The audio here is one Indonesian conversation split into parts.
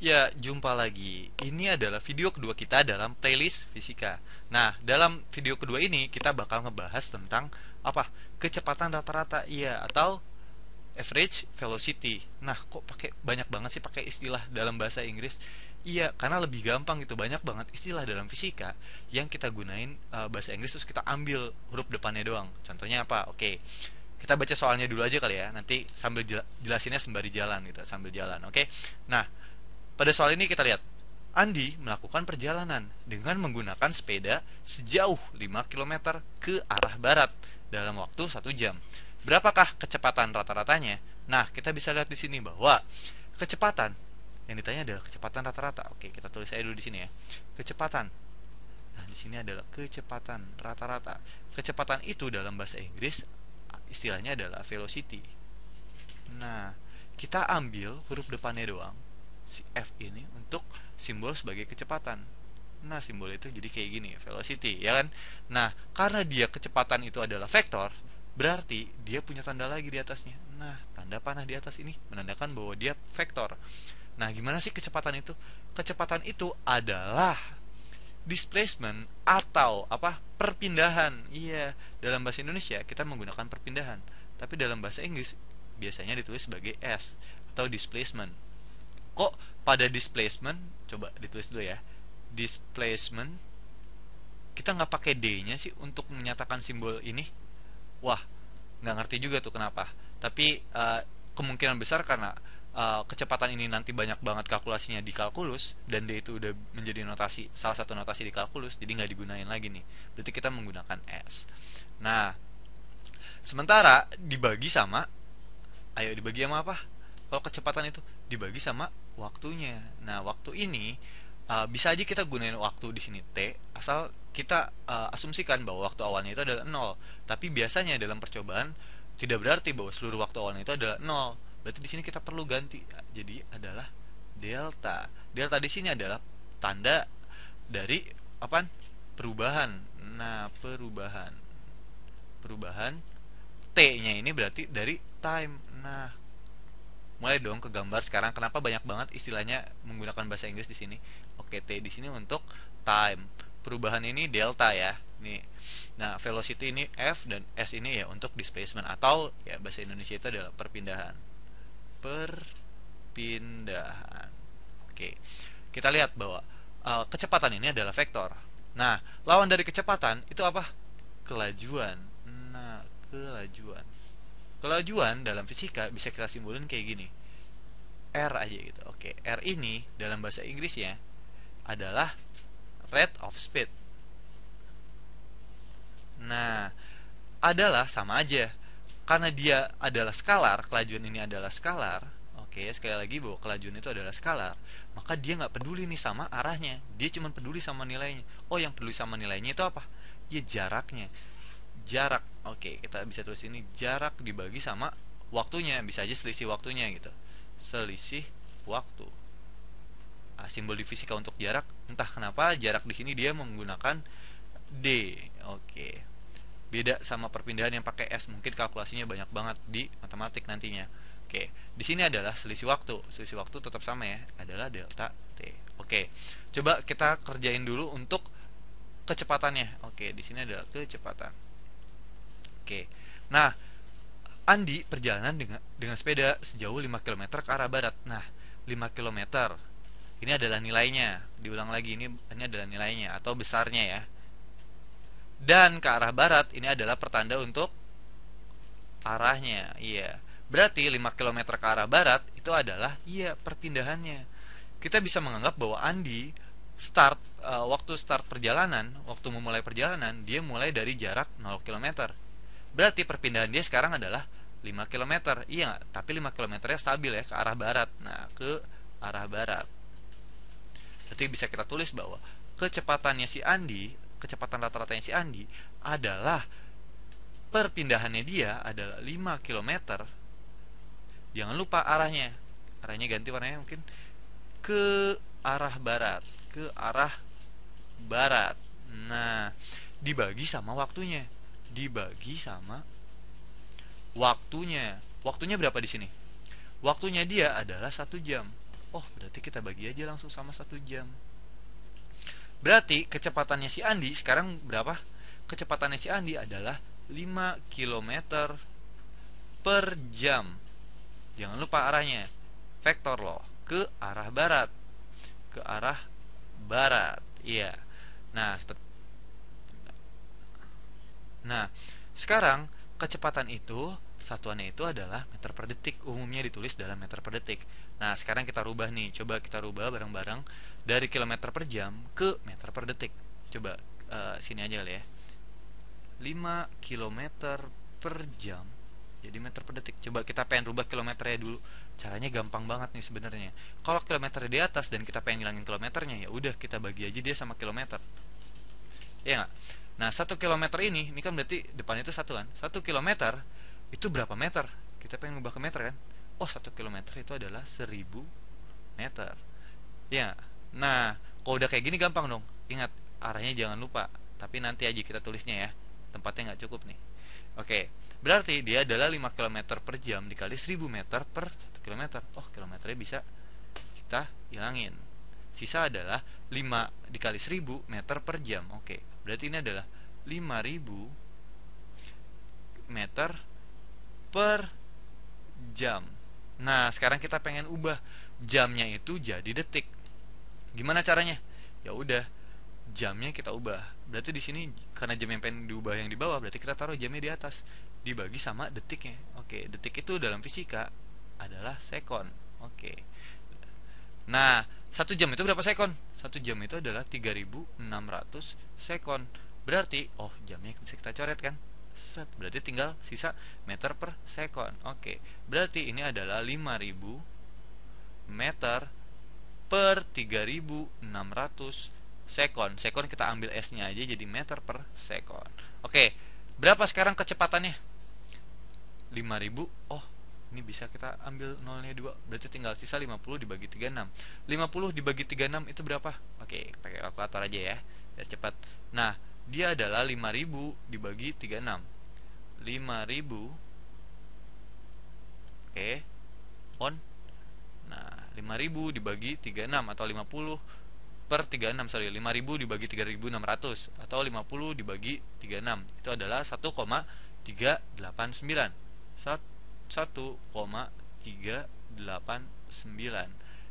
Ya, jumpa lagi. Ini adalah video kedua kita dalam playlist fisika. Nah, dalam video kedua ini kita bakal ngebahas tentang apa? Kecepatan rata-rata, iya, atau average velocity. Nah, kok pakai banyak banget sih pakai istilah dalam bahasa Inggris? Iya, karena lebih gampang gitu. Banyak banget istilah dalam fisika yang kita gunain uh, bahasa Inggris terus kita ambil huruf depannya doang. Contohnya apa? Oke. Kita baca soalnya dulu aja kali ya. Nanti sambil jelasinnya sembari jalan gitu, sambil jalan. Oke. Nah, pada soal ini kita lihat, Andi melakukan perjalanan dengan menggunakan sepeda sejauh 5 km ke arah barat dalam waktu 1 jam. Berapakah kecepatan rata-ratanya? Nah, kita bisa lihat di sini bahwa kecepatan yang ditanya adalah kecepatan rata-rata. Oke, kita tulis aja dulu di sini ya. Kecepatan. Nah, di sini adalah kecepatan rata-rata. Kecepatan itu dalam bahasa Inggris istilahnya adalah velocity. Nah, kita ambil huruf depannya doang si F ini untuk simbol sebagai kecepatan. Nah, simbol itu jadi kayak gini, velocity, ya kan? Nah, karena dia kecepatan itu adalah vektor, berarti dia punya tanda lagi di atasnya. Nah, tanda panah di atas ini menandakan bahwa dia vektor. Nah, gimana sih kecepatan itu? Kecepatan itu adalah displacement atau apa? perpindahan. Iya, dalam bahasa Indonesia kita menggunakan perpindahan, tapi dalam bahasa Inggris biasanya ditulis sebagai S atau displacement kok pada displacement coba ditulis dulu ya. Displacement kita nggak pakai d-nya sih untuk menyatakan simbol ini. Wah nggak ngerti juga tuh kenapa. Tapi uh, kemungkinan besar karena uh, kecepatan ini nanti banyak banget kalkulasinya di kalkulus dan d itu udah menjadi notasi salah satu notasi di kalkulus jadi nggak digunain lagi nih. Berarti kita menggunakan s. Nah sementara dibagi sama ayo dibagi sama apa kalau kecepatan itu dibagi sama waktunya. Nah, waktu ini uh, bisa aja kita gunain waktu di sini t asal kita uh, asumsikan bahwa waktu awalnya itu adalah 0. Tapi biasanya dalam percobaan tidak berarti bahwa seluruh waktu awalnya itu adalah 0. Berarti di sini kita perlu ganti. Jadi adalah delta. Delta di sini adalah tanda dari apa? perubahan. Nah, perubahan. Perubahan T-nya ini berarti dari time. Nah, mulai dong ke gambar sekarang. Kenapa banyak banget istilahnya menggunakan bahasa Inggris di sini? Oke T di sini untuk time. Perubahan ini delta ya. Nih. Nah velocity ini F dan S ini ya untuk displacement atau ya bahasa Indonesia itu adalah perpindahan. Perpindahan. Oke. Kita lihat bahwa uh, kecepatan ini adalah vektor. Nah lawan dari kecepatan itu apa? Kelajuan. Nah kelajuan Kelajuan dalam fisika bisa kita simbolin kayak gini. R aja gitu. Oke, R ini dalam bahasa Inggris ya adalah rate of speed. Nah, adalah sama aja. Karena dia adalah skalar, kelajuan ini adalah skalar. Oke, sekali lagi bahwa kelajuan itu adalah skalar, maka dia nggak peduli nih sama arahnya. Dia cuma peduli sama nilainya. Oh, yang peduli sama nilainya itu apa? Ya jaraknya jarak. Oke kita bisa tulis ini jarak dibagi sama waktunya. Bisa aja selisih waktunya gitu. Selisih waktu. Nah, simbol di fisika untuk jarak. Entah kenapa jarak di sini dia menggunakan d. Oke. Beda sama perpindahan yang pakai s. Mungkin kalkulasinya banyak banget di matematik nantinya. Oke. Di sini adalah selisih waktu. Selisih waktu tetap sama ya. Adalah delta t. Oke. Coba kita kerjain dulu untuk kecepatannya. Oke di sini adalah kecepatan Oke. Nah, Andi perjalanan dengan dengan sepeda sejauh 5 km ke arah barat. Nah, 5 km. Ini adalah nilainya. Diulang lagi ini ini adalah nilainya atau besarnya ya. Dan ke arah barat ini adalah pertanda untuk arahnya. Iya. Berarti 5 km ke arah barat itu adalah iya perpindahannya. Kita bisa menganggap bahwa Andi start uh, waktu start perjalanan, waktu memulai perjalanan, dia mulai dari jarak 0 km Berarti perpindahan dia sekarang adalah 5 km. Iya, tapi 5 km nya stabil ya ke arah barat. Nah, ke arah barat. Berarti bisa kita tulis bahwa kecepatannya si Andi, kecepatan rata-ratanya si Andi adalah perpindahannya dia adalah 5 km. Jangan lupa arahnya. Arahnya ganti warnanya mungkin ke arah barat, ke arah barat. Nah, dibagi sama waktunya dibagi sama waktunya. Waktunya berapa di sini? Waktunya dia adalah satu jam. oh berarti kita bagi aja langsung sama satu jam. Berarti kecepatannya si Andi sekarang berapa? Kecepatannya si Andi adalah 5 km per jam. Jangan lupa arahnya. Vektor loh ke arah barat. Ke arah barat. Iya. Nah nah sekarang kecepatan itu satuannya itu adalah meter per detik. Umumnya ditulis dalam meter per detik. Nah sekarang kita rubah nih. Coba kita rubah bareng-bareng dari kilometer per jam ke meter per detik. Coba uh, sini aja kali ya. 5 km per jam. Jadi meter per detik. Coba kita pengen rubah kilometernya dulu. Caranya gampang banget nih sebenarnya. Kalau kilometer di atas dan kita pengen ngilangin kilometernya ya udah kita bagi aja dia sama kilometer. Ya nggak nah satu kilometer ini ini kan berarti depannya itu satu kan? Satu kilometer itu berapa meter? Kita pengen ngubah ke meter kan? Oh satu kilometer itu adalah seribu meter. Ya nah kalau udah kayak gini gampang dong. Ingat arahnya jangan lupa. Tapi nanti aja kita tulisnya ya. Tempatnya nggak cukup nih. Oke berarti dia adalah 5 km per jam dikali 1000 meter per 1 km oh kilometernya bisa kita hilangin. Sisa adalah 5 dikali 1000 meter per jam. Oke berarti ini adalah 5000 meter per jam. Nah sekarang kita pengen ubah jamnya itu jadi detik. Gimana caranya? Ya udah jamnya kita ubah. Berarti di sini karena jam yang pengen diubah yang di bawah berarti kita taruh jamnya di atas. Dibagi sama detiknya. Oke detik itu dalam fisika adalah sekon. Oke. Nah satu jam itu berapa sekon? Satu jam itu adalah 3600 sekon. Berarti oh jamnya bisa kita coret kan? Set, berarti tinggal sisa meter per sekon. Oke berarti ini adalah 5000 meter per 3600 sekon. Sekon kita ambil s nya aja jadi meter per sekon. Oke berapa sekarang kecepatannya? 5000 oh ini bisa kita ambil nolnya 2 berarti tinggal sisa 50 dibagi 36 50 dibagi 36 itu berapa? Oke pakai kalkulator aja ya biar cepat. Nah dia adalah 5000 dibagi 36 5000 oke on. Nah 5000 dibagi 36 atau 50 per 36 sorry 5000 dibagi 3600 atau 50 dibagi 36 itu adalah 1,389 1,389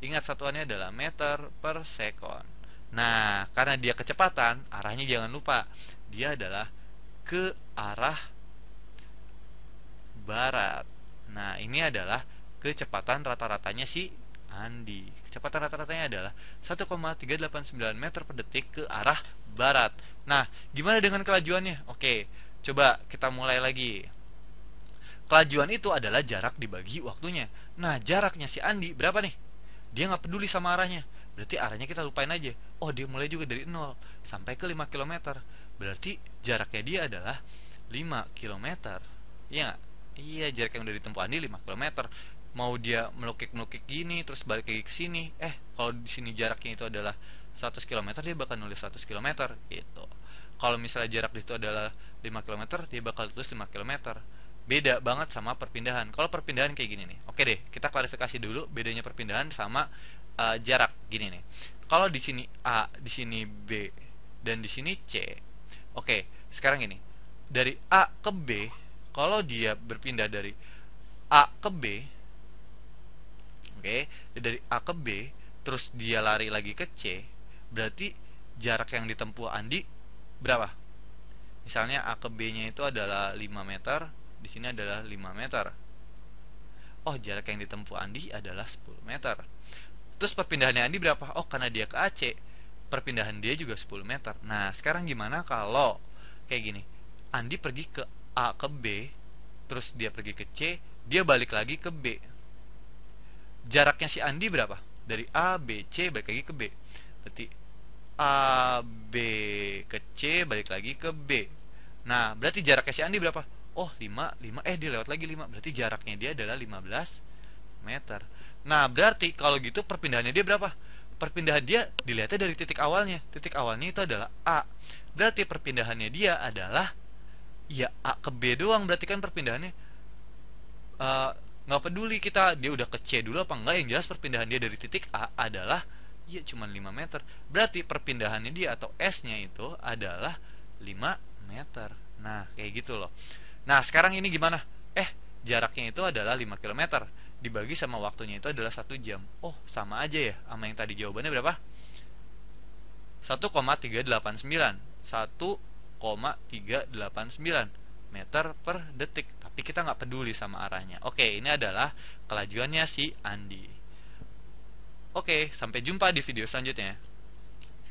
ingat satuannya adalah meter per sekon nah karena dia kecepatan arahnya jangan lupa dia adalah ke arah barat nah ini adalah kecepatan rata-ratanya si Andi. Kecepatan rata-ratanya adalah 1,389 meter per detik ke arah barat. Nah, gimana dengan kelajuannya? Oke, coba kita mulai lagi. Kelajuan itu adalah jarak dibagi waktunya. Nah, jaraknya si Andi berapa nih? Dia nggak peduli sama arahnya. Berarti arahnya kita lupain aja. Oh, dia mulai juga dari 0 sampai ke 5 km. Berarti jaraknya dia adalah 5 km. Iya Iya, jarak yang udah ditempuh Andi 5 km mau dia melukik melukik gini terus balik lagi ke sini eh kalau di sini jaraknya itu adalah 100 km dia bakal nulis 100 km gitu kalau misalnya jarak itu adalah 5 km dia bakal tulis 5 km beda banget sama perpindahan kalau perpindahan kayak gini nih oke deh kita klarifikasi dulu bedanya perpindahan sama uh, jarak gini nih kalau di sini A di sini B dan di sini C oke sekarang ini dari A ke B kalau dia berpindah dari A ke B Oke, dari A ke B, terus dia lari lagi ke C, berarti jarak yang ditempuh Andi berapa? Misalnya A ke B-nya itu adalah 5 meter, di sini adalah 5 meter. Oh, jarak yang ditempuh Andi adalah 10 meter. Terus perpindahannya Andi berapa? Oh, karena dia ke AC, perpindahan dia juga 10 meter. Nah, sekarang gimana kalau kayak gini? Andi pergi ke A ke B, terus dia pergi ke C, dia balik lagi ke B jaraknya si Andi berapa dari A B C balik lagi ke B berarti A B ke C balik lagi ke B nah berarti jaraknya si Andi berapa oh 5 5 eh dia lewat lagi 5 berarti jaraknya dia adalah 15 meter. Nah berarti kalau gitu perpindahannya dia berapa? Perpindahan dia dilihatnya dari titik awalnya. Titik awalnya itu adalah A. Berarti perpindahannya dia adalah ya A ke B doang. Berarti kan perpindahannya uh, nggak peduli kita dia udah ke C dulu apa enggak yang jelas perpindahan dia dari titik A adalah ya cuma 5 meter. Berarti perpindahannya dia atau S nya itu adalah 5 meter. Nah kayak gitu loh nah sekarang ini gimana? Eh jaraknya itu adalah 5 km dibagi sama waktunya itu adalah satu jam. Oh sama aja ya sama yang tadi jawabannya berapa? 1,389 1,389 meter per detik. Tapi kita nggak peduli sama arahnya. Oke ini adalah kelajuannya si Andi. Oke sampai jumpa di video selanjutnya